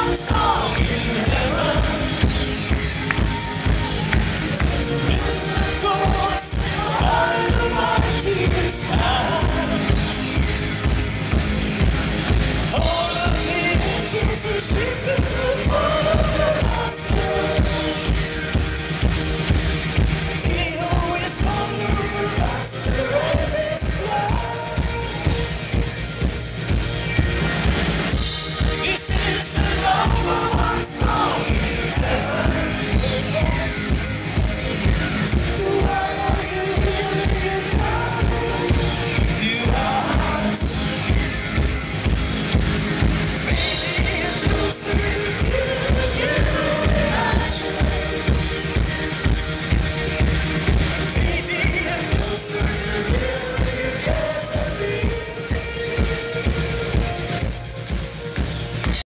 song, song.